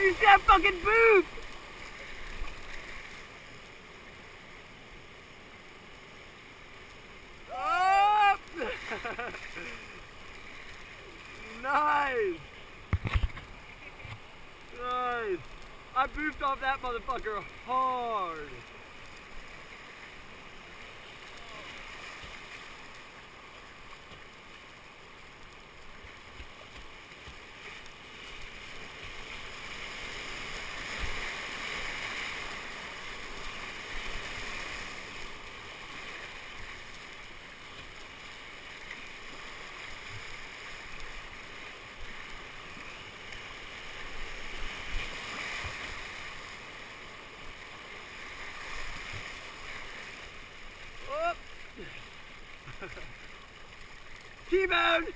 you see that fucking boob? Oh! nice! Nice! I boofed off that motherfucker hard! T-Bone!